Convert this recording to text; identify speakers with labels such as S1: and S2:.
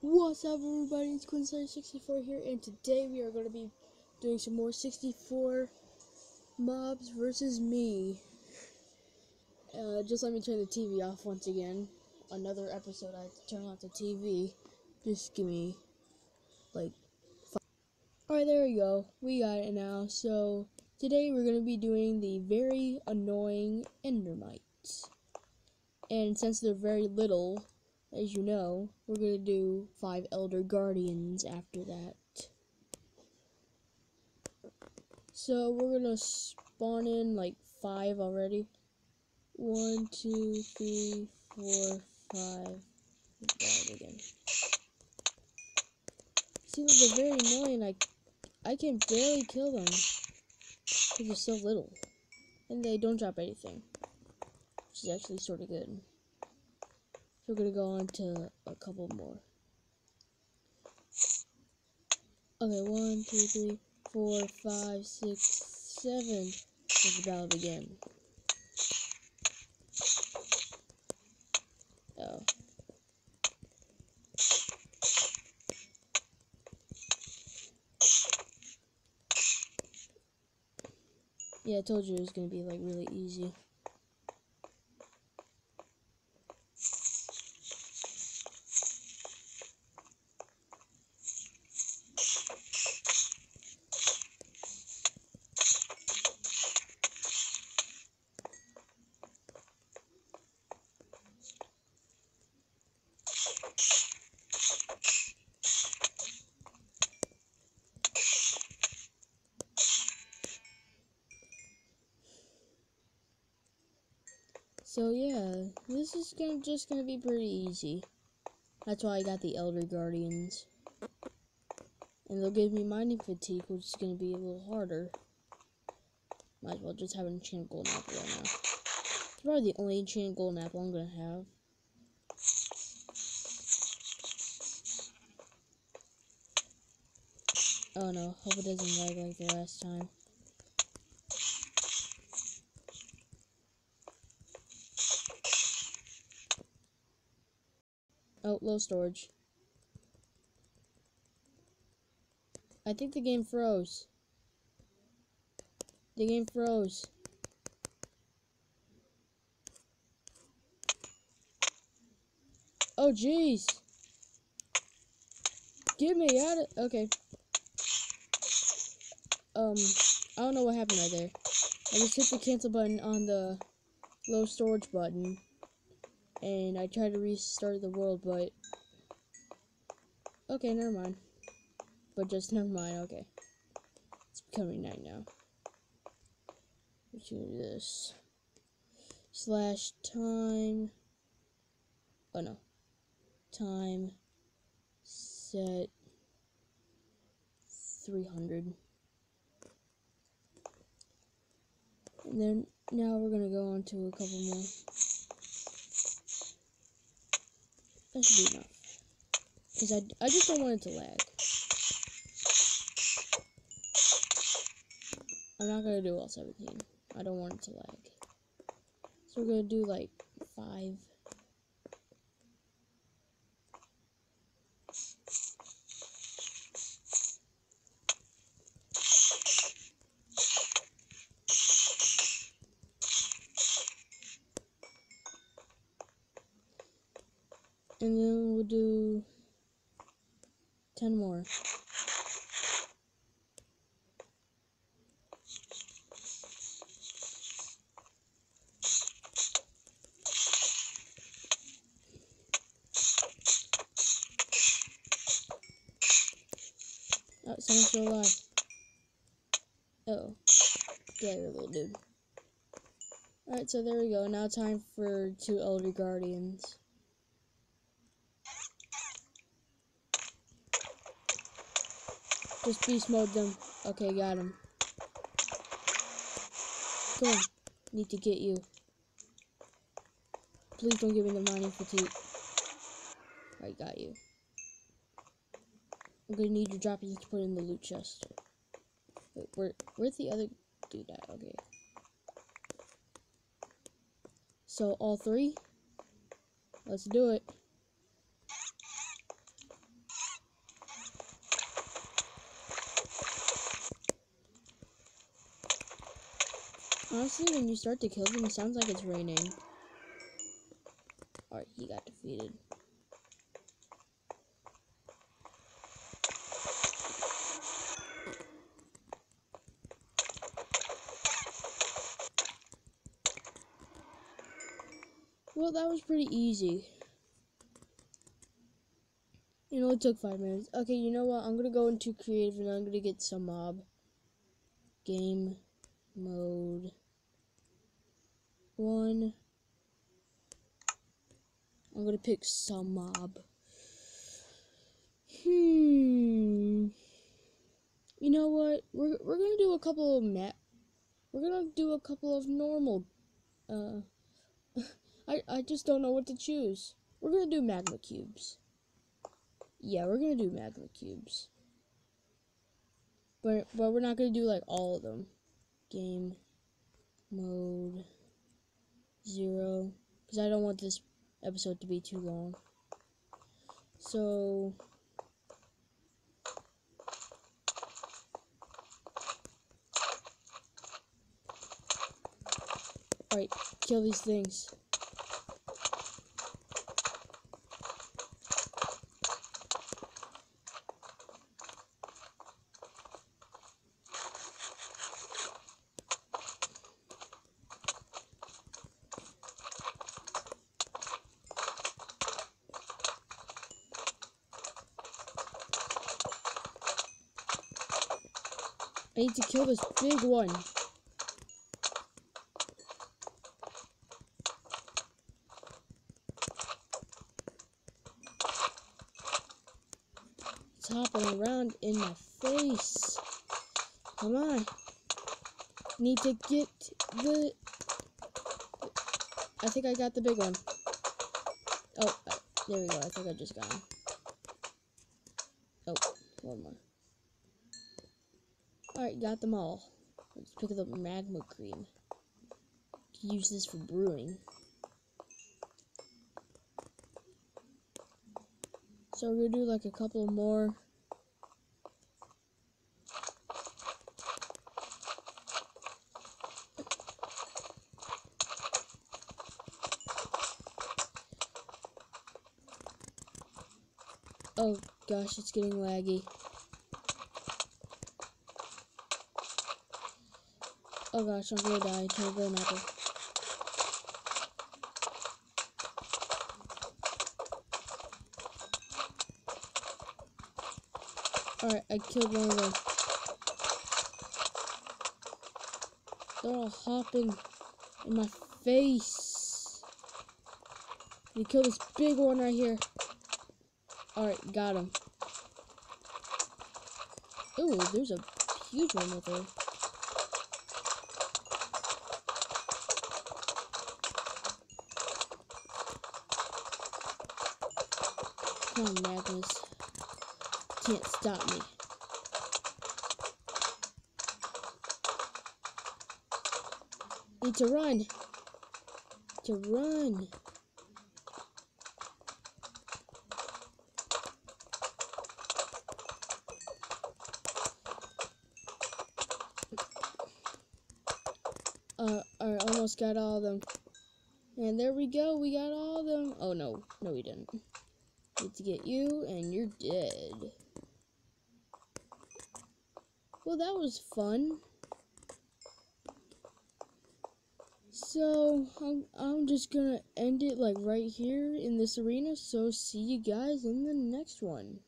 S1: What's up everybody, it's Quinnslayer64 here, and today we are going to be doing some more 64 mobs versus me. Uh, just let me turn the TV off once again. Another episode I turn off the TV. Just give me, like. Alright, there we go. We got it now. So, today we're going to be doing the very annoying Endermites. And since they're very little, as you know, we're to do five Elder Guardians after that. So we're to spawn in like five already. One, two, three, four, five. again. See, they're very annoying. I, I can barely kill them. Because they're so little. And they don't drop anything. Which is actually sort of good. We're gonna go on to a couple more. Okay, one, two, three, four, five, six, seven. Let's battle begin. Oh. Yeah, I told you it was gonna be like really easy. So yeah, this is gonna just gonna be pretty easy. That's why I got the Elder Guardians. And they'll give me mining fatigue, which is gonna be a little harder. Might as well just have an enchanted golden apple right now. It's probably the only enchanted golden apple I'm gonna have. Oh no, hope it doesn't lag like the last time. Oh, low storage. I think the game froze. The game froze. Oh, jeez. Get me out of... Okay. Um, I don't know what happened right there. I just hit the cancel button on the low storage button and I tried to restart the world, but okay, never mind. But just never mind. Okay, it's becoming night now. Should do this slash time. Oh no, time set three hundred. And then now we're gonna go on to a couple more. That should be enough. Because I, I just don't want it to lag. I'm not going to do all 17. I don't want it to lag. So we're going to do like 5. And then we'll do 10 more. Oh, someone's still alive. Oh. Yeah, a little dude. Alright, so there we go. Now time for two Elder Guardians. Just beast mode them. Okay, got him. Come on. Need to get you. Please don't give me the mining fatigue. I got you. I'm gonna need your droppings to put in the loot chest. Wait, where, where's the other dude at? Okay. So, all three? Let's do it. Actually, when you start to kill them, it sounds like it's raining. Alright, he got defeated. Well, that was pretty easy. You know it took five minutes. Okay, you know what? I'm gonna go into creative and I'm gonna get some mob. Game mode one. I'm gonna pick some mob. Hmm. You know what? We're we're gonna do a couple of map. We're gonna do a couple of normal. Uh. I I just don't know what to choose. We're gonna do magma cubes. Yeah, we're gonna do magma cubes. But but we're not gonna do like all of them. Game mode zero because I don't want this episode to be too long. So Alright, kill these things. I need to kill this big one. It's hopping around in my face. Come on. Need to get the... I think I got the big one. Oh, uh, there we go. I think I just got him. Oh, one more. Alright, got them all. Let's pick up magma cream. Use this for brewing. So we're gonna do like a couple more. Oh gosh, it's getting laggy. Oh gosh, I'm gonna die. Turbo knuckle. Alright, I killed one of them. They're all hopping in my face. You kill this big one right here. Alright, got him. Ooh, there's a huge one over there. Come on, Magnus. Can't stop me. Need to run. To run. Uh, I almost got all of them. And there we go, we got all of them. Oh no, no we didn't. To get you, and you're dead. Well, that was fun. So, I'm, I'm just gonna end it like right here in this arena. So, see you guys in the next one.